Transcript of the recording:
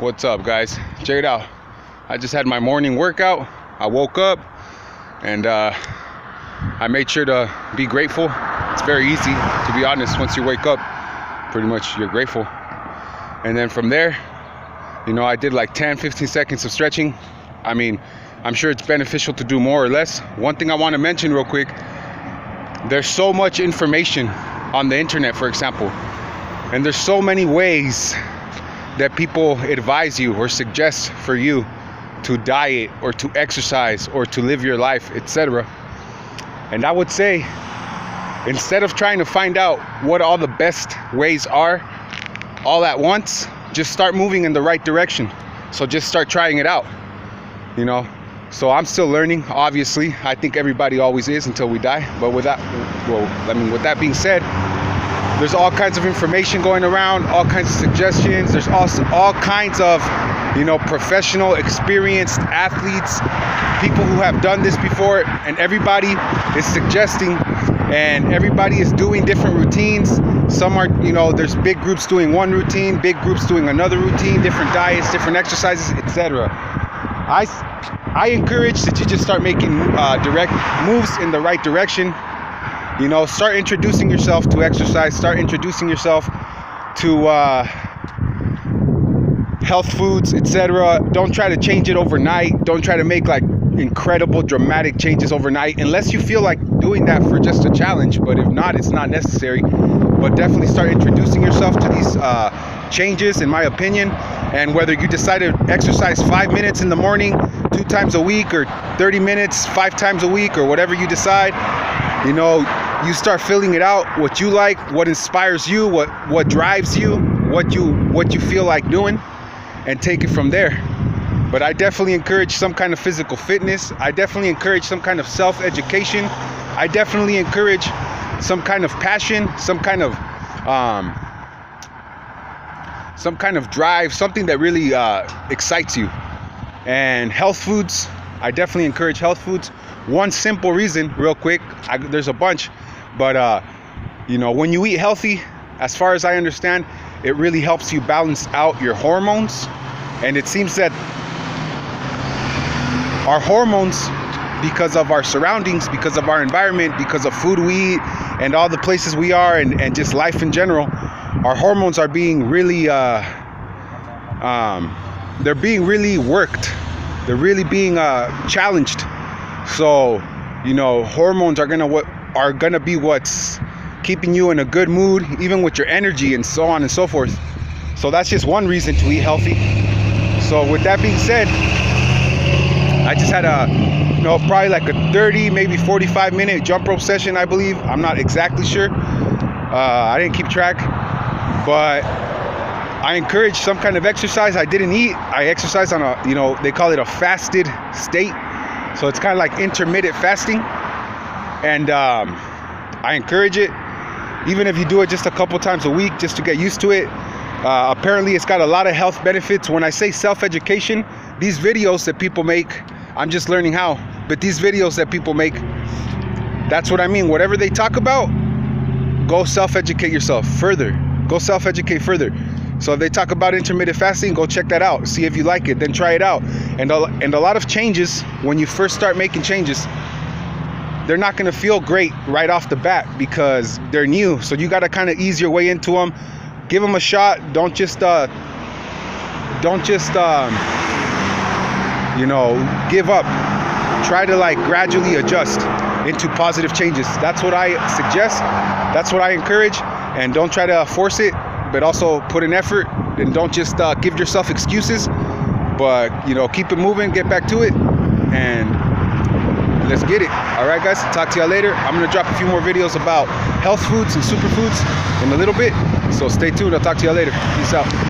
What's up, guys? Check it out. I just had my morning workout. I woke up and uh, I made sure to be grateful. It's very easy, to be honest. Once you wake up, pretty much you're grateful. And then from there, you know, I did like 10, 15 seconds of stretching. I mean, I'm sure it's beneficial to do more or less. One thing I want to mention real quick there's so much information on the internet, for example, and there's so many ways that people advise you or suggest for you to diet or to exercise or to live your life, etc. And I would say, instead of trying to find out what all the best ways are all at once, just start moving in the right direction. So just start trying it out. You know, so I'm still learning. Obviously, I think everybody always is until we die. But with that, well, I mean, with that being said, there's all kinds of information going around, all kinds of suggestions. There's also all kinds of, you know, professional, experienced athletes, people who have done this before, and everybody is suggesting, and everybody is doing different routines. Some are, you know, there's big groups doing one routine, big groups doing another routine, different diets, different exercises, etc. I, I encourage that you just start making uh, direct moves in the right direction you know, start introducing yourself to exercise, start introducing yourself to uh, health foods, etc. Don't try to change it overnight. Don't try to make like incredible dramatic changes overnight unless you feel like doing that for just a challenge. But if not, it's not necessary. But definitely start introducing yourself to these uh, changes, in my opinion. And whether you decide to exercise five minutes in the morning, two times a week, or 30 minutes, five times a week, or whatever you decide, you know, you start filling it out what you like what inspires you what what drives you what you what you feel like doing and take it from there. But i definitely encourage some kind of physical fitness. I definitely encourage some kind of self-education. I definitely encourage some kind of passion some kind of um, some kind of drive something that really uh, excites you. And health foods i definitely encourage health foods. One simple reason real quick I, there's a bunch but uh, you know, when you eat healthy, as far as I understand, it really helps you balance out your hormones. And it seems that our hormones, because of our surroundings, because of our environment, because of food we eat, and all the places we are, and, and just life in general, our hormones are being really, uh, um, they're being really worked. They're really being uh, challenged. So, you know, hormones are gonna what are going to be what's keeping you in a good mood, even with your energy and so on and so forth. So that's just one reason to eat healthy. So with that being said, I just had a, you know, probably like a 30, maybe 45 minute jump rope session, I believe. I'm not exactly sure. Uh, I didn't keep track, but I encourage some kind of exercise. I didn't eat. I exercise on a, you know, they call it a fasted state. So it's kind of like intermittent fasting and um, I encourage it. Even if you do it just a couple times a week, just to get used to it. Uh, apparently, it's got a lot of health benefits. When I say self-education, these videos that people make, I'm just learning how. But these videos that people make, that's what I mean. Whatever they talk about, go self-educate yourself further. Go self-educate further. So if they talk about intermittent fasting, go check that out. See if you like it, then try it out. And a, and a lot of changes when you first start making changes, they're not going to feel great right off the bat because they're new. So you got to kind of ease your way into them. Give them a shot. Don't just uh, don't just um, you know give up. Try to like gradually adjust into positive changes. That's what I suggest. That's what I encourage. And don't try to force it, but also put an effort. And don't just uh, give yourself excuses. But you know, keep it moving. Get back to it. And let's get it. All right, guys. Talk to y'all later. I'm gonna drop a few more videos about health foods and superfoods in a little bit. So stay tuned. I'll talk to y'all later. Peace out.